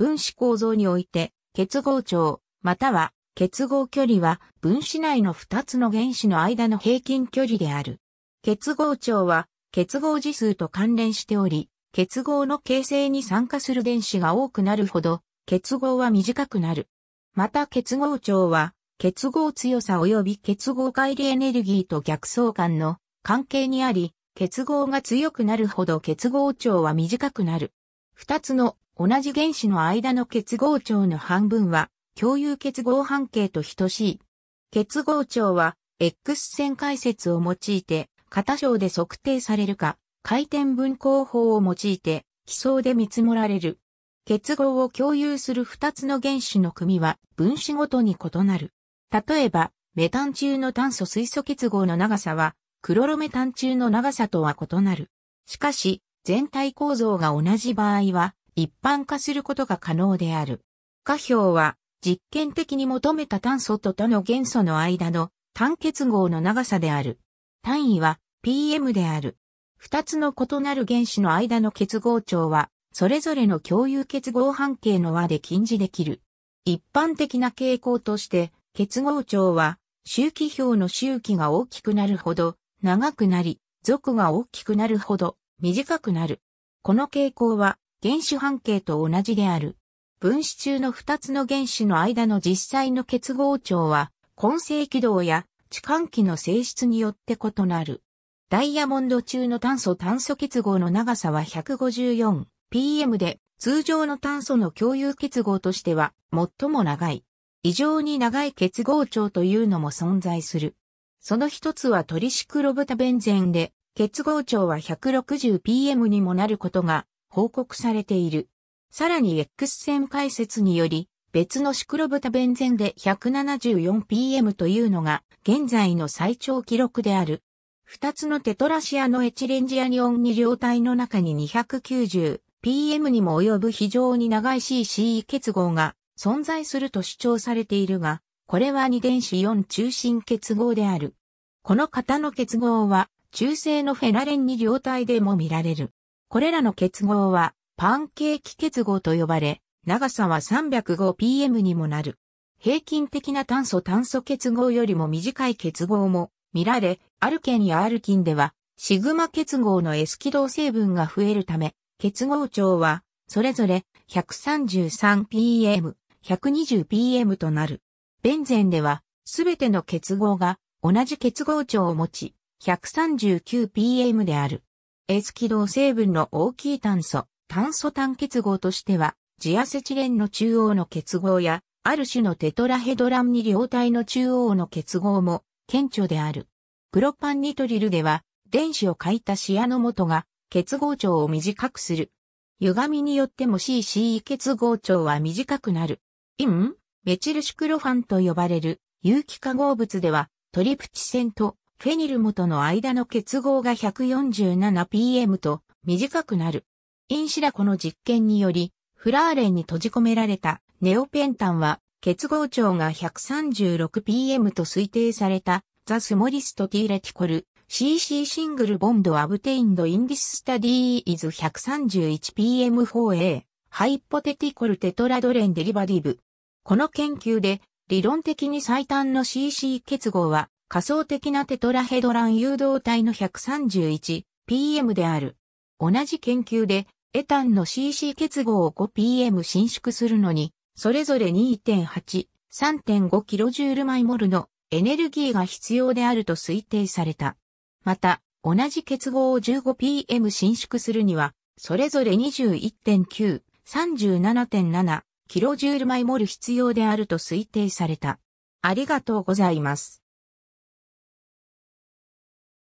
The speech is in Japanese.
分子構造において、結合長、または結合距離は分子内の2つの原子の間の平均距離である。結合長は結合次数と関連しており、結合の形成に参加する電子が多くなるほど、結合は短くなる。また結合長は、結合強さ及び結合乖離エネルギーと逆相関の関係にあり、結合が強くなるほど結合長は短くなる。二つの同じ原子の間の結合長の半分は共有結合半径と等しい。結合長は X 線解説を用いて片章で測定されるか、回転分光法を用いて基礎で見積もられる。結合を共有する二つの原子の組は分子ごとに異なる。例えば、メタン中の炭素水素結合の長さは、クロロメタン中の長さとは異なる。しかし、全体構造が同じ場合は、一般化することが可能である。下表は、実験的に求めた炭素と他の元素の間の単結合の長さである。単位は PM である。二つの異なる原子の間の結合長は、それぞれの共有結合半径の和で近似できる。一般的な傾向として、結合長は、周期表の周期が大きくなるほど、長くなり、属が大きくなるほど、短くなる。この傾向は、原子半径と同じである。分子中の二つの原子の間の実際の結合長は、混成軌道や地間期の性質によって異なる。ダイヤモンド中の炭素炭素結合の長さは 154pm で、通常の炭素の共有結合としては最も長い。異常に長い結合長というのも存在する。その一つはトリシクロブタベンゼンで、結合長は 160pm にもなることが報告されている。さらに X 線解説により、別のシクロブタベンゼンで 174pm というのが現在の最長記録である。二つのテトラシアのエチレンジアニオン二両体の中に 290pm にも及ぶ非常に長い CCE 結合が存在すると主張されているが、これは二電子4中心結合である。この型の結合は中性のフェナレン二両体でも見られる。これらの結合はパンケーキ結合と呼ばれ、長さは 305pm にもなる。平均的な炭素炭素結合よりも短い結合も見られ、アルケンやアルキンでは、シグマ結合の S 軌道成分が増えるため、結合長は、それぞれ 133pm、120pm となる。ベンゼンでは、すべての結合が同じ結合長を持ち、139pm である。S 軌道成分の大きい炭素、炭素単結合としては、ジアセチレンの中央の結合や、ある種のテトラヘドランに両体の中央の結合も顕著である。プロパンニトリルでは、電子を書いたシアの元が結合長を短くする。歪みによっても CCE 結合長は短くなる。イン、メチルシクロファンと呼ばれる有機化合物ではトリプチセンとフェニル元の間の結合が 147pm と短くなる。インシラコの実験により、フラーレンに閉じ込められたネオペンタンは結合長が 136pm と推定されたザ・スモリスト・ティーレティコル CC シングルボンドアブテインドインディススタディーイズ 131pm4a ハイポテティコルテトラドレンデリバディブ。この研究で理論的に最短の CC 結合は仮想的なテトラヘドラン誘導体の 131pm である。同じ研究でエタンの CC 結合を 5pm 伸縮するのにそれぞれ2.8、3.5kJ マイモルのエネルギーが必要であると推定された。また、同じ結合を 15pm 伸縮するには、それぞれ21.9、37.7kJ マイモル必要であると推定された。ありがとうございます。